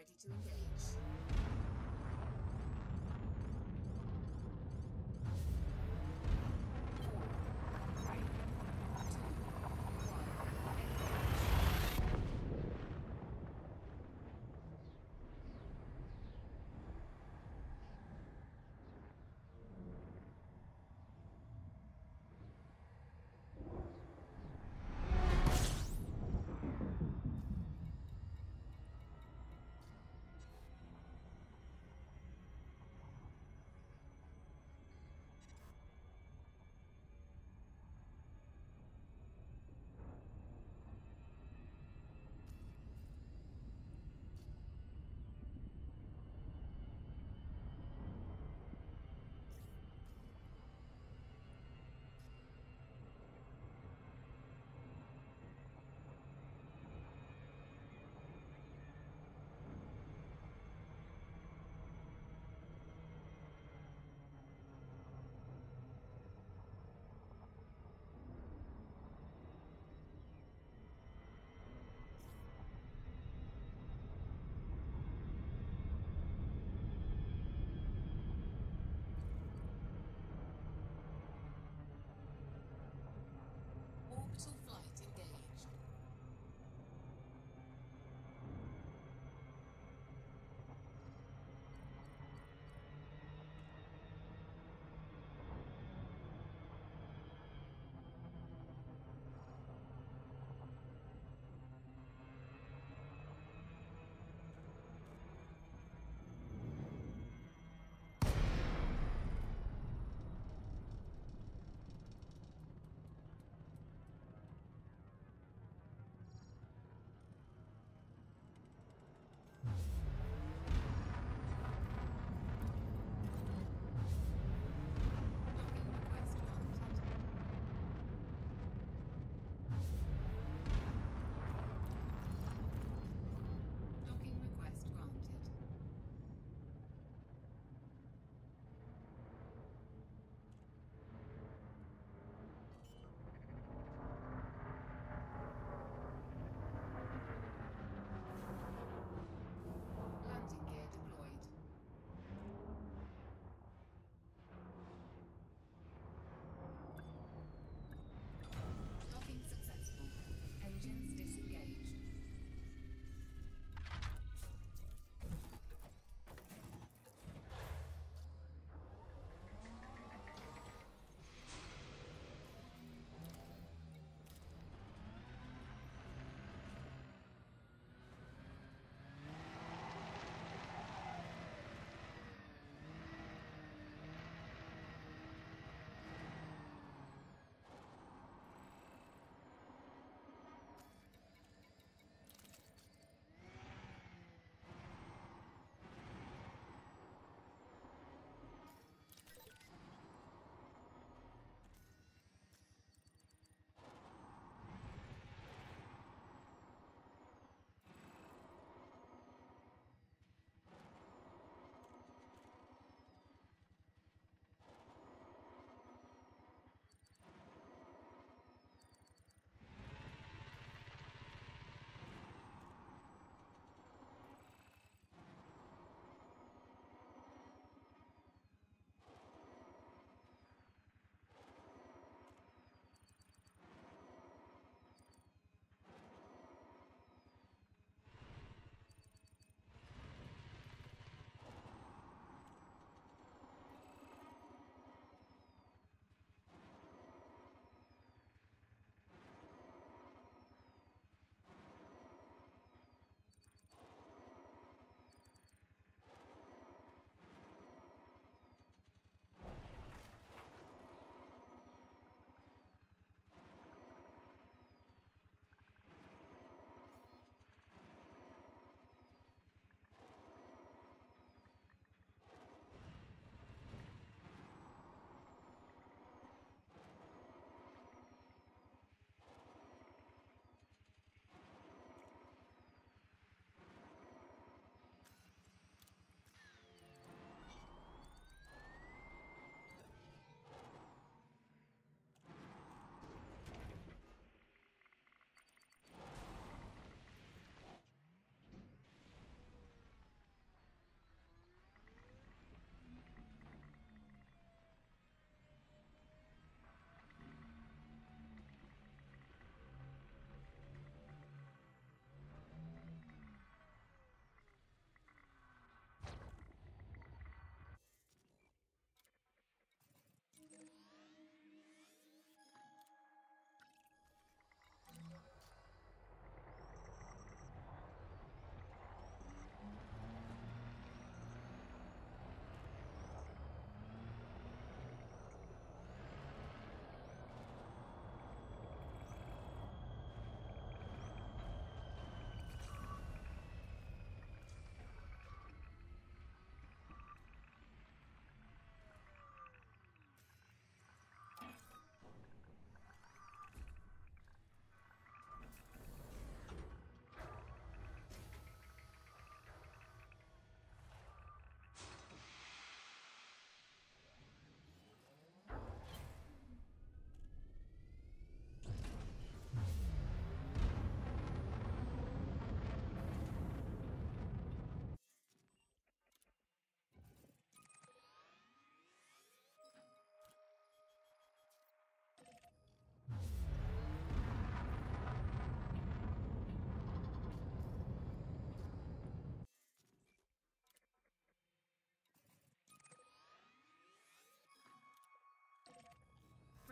ready to engage.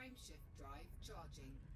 Frameshift drive charging.